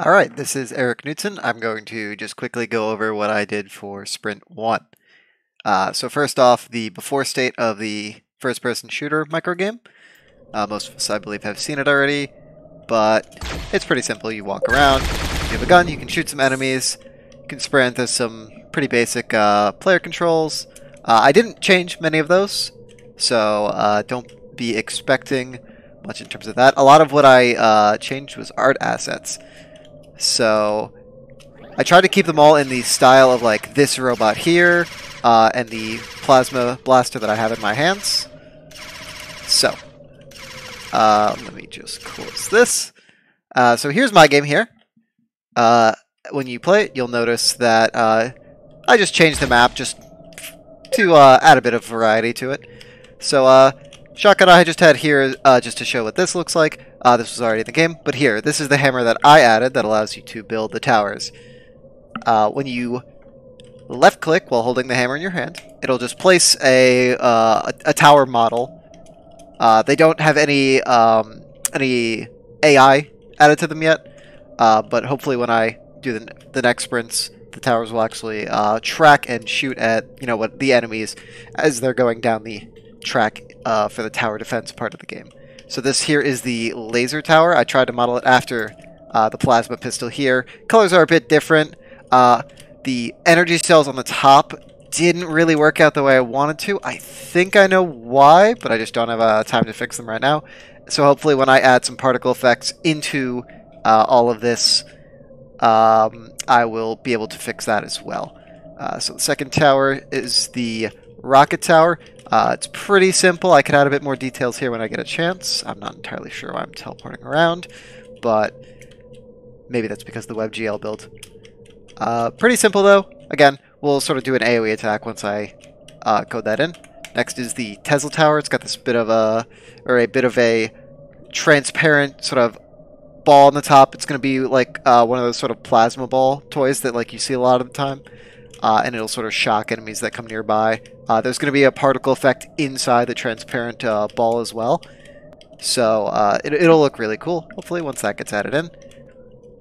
Alright, this is Eric Knudsen. I'm going to just quickly go over what I did for Sprint 1. Uh, so first off, the before state of the first-person shooter microgame. Uh, most of us, I believe, have seen it already, but it's pretty simple. You walk around, you have a gun, you can shoot some enemies, you can sprint. There's some pretty basic uh, player controls. Uh, I didn't change many of those, so uh, don't be expecting much in terms of that. A lot of what I uh, changed was art assets. So I tried to keep them all in the style of like this robot here uh, and the plasma blaster that I have in my hands. So uh, let me just close this. Uh, so here's my game here. Uh, when you play it, you'll notice that uh, I just changed the map just to uh, add a bit of variety to it. So shotgun I just had here just to show what this looks like. Uh, this was already in the game, but here, this is the hammer that I added that allows you to build the towers. Uh, when you left click while holding the hammer in your hand, it'll just place a, uh, a, a, tower model. Uh, they don't have any, um, any AI added to them yet, uh, but hopefully when I do the, the next sprints, the towers will actually uh, track and shoot at, you know, what the enemies as they're going down the track for the tower defense part of the game. So this here is the laser tower. I tried to model it after uh, the plasma pistol here. Colors are a bit different. Uh, the energy cells on the top didn't really work out the way I wanted to. I think I know why, but I just don't have uh, time to fix them right now. So hopefully when I add some particle effects into uh, all of this, um, I will be able to fix that as well. Uh, so the second tower is the rocket tower. Uh, it's pretty simple. I could add a bit more details here when I get a chance. I'm not entirely sure why I'm teleporting around, but maybe that's because of the WebGL build. Uh, pretty simple though. Again, we'll sort of do an AoE attack once I uh, code that in. Next is the Tesla Tower. It's got this bit of a, or a bit of a transparent sort of ball on the top. It's going to be like uh, one of those sort of plasma ball toys that like you see a lot of the time uh, and it'll sort of shock enemies that come nearby. Uh, there's going to be a particle effect inside the transparent uh, ball as well. So uh, it, will look really cool, hopefully, once that gets added in.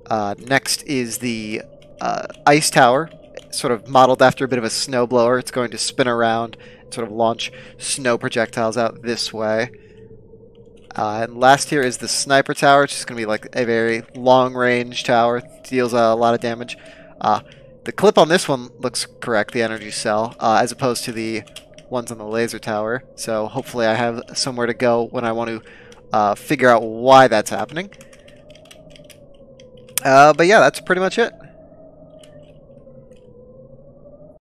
Uh, next is the uh, ice tower, sort of modeled after a bit of a snowblower. It's going to spin around and sort of launch snow projectiles out this way. and last here is the sniper tower, which is going to be like a very long-range tower. Deals a lot of damage. The clip on this one looks correct, the energy cell, uh, as opposed to the ones on the laser tower. So hopefully I have somewhere to go when I want to uh, figure out why that's happening. Uh, but yeah, that's pretty much it.